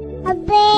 A baby.